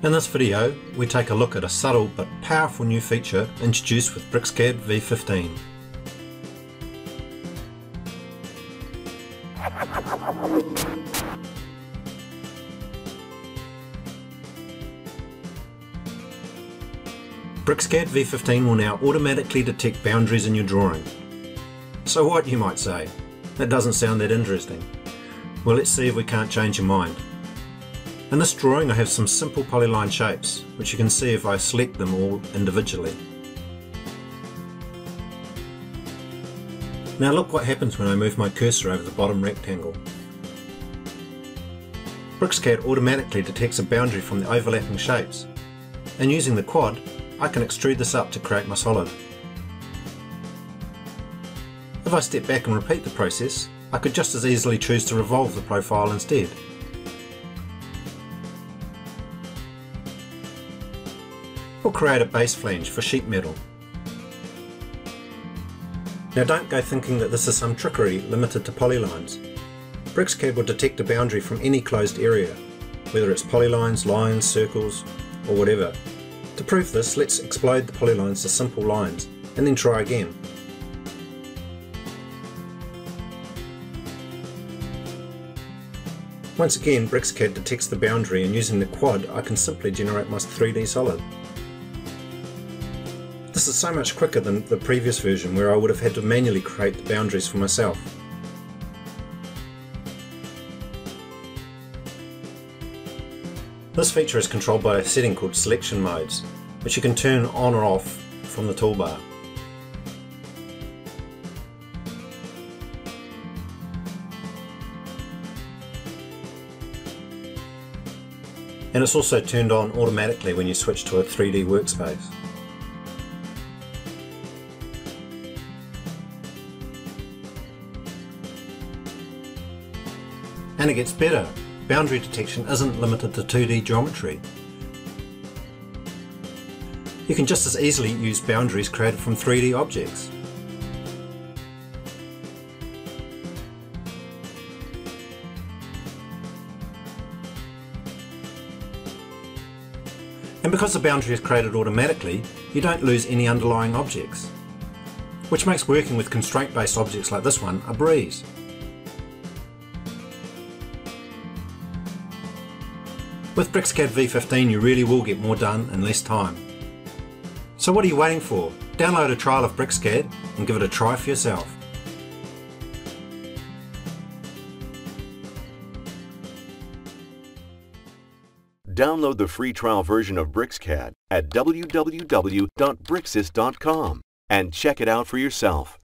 In this video, we take a look at a subtle but powerful new feature introduced with BricsCAD V15. BricsCAD V15 will now automatically detect boundaries in your drawing. So what, you might say? That doesn't sound that interesting. Well, let's see if we can't change your mind. In this drawing I have some simple polyline shapes, which you can see if I select them all individually. Now look what happens when I move my cursor over the bottom rectangle. BricsCAD automatically detects a boundary from the overlapping shapes, and using the quad, I can extrude this up to create my solid. If I step back and repeat the process, I could just as easily choose to revolve the profile instead. We'll create a base flange for sheet metal. Now don't go thinking that this is some trickery limited to polylines. BricsCAD will detect a boundary from any closed area, whether it's polylines, lines, circles, or whatever. To prove this, let's explode the polylines to simple lines, and then try again. Once again, BricsCAD detects the boundary and using the quad I can simply generate my 3D solid. This is so much quicker than the previous version where I would have had to manually create the boundaries for myself. This feature is controlled by a setting called Selection Modes, which you can turn on or off from the toolbar. and it's also turned on automatically when you switch to a 3D workspace. And it gets better. Boundary detection isn't limited to 2D geometry. You can just as easily use boundaries created from 3D objects. And because the boundary is created automatically, you don't lose any underlying objects, which makes working with constraint-based objects like this one a breeze. With BricsCAD V15 you really will get more done in less time. So what are you waiting for? Download a trial of BricsCAD and give it a try for yourself. Download the free trial version of BricsCAD at www.bricsys.com and check it out for yourself.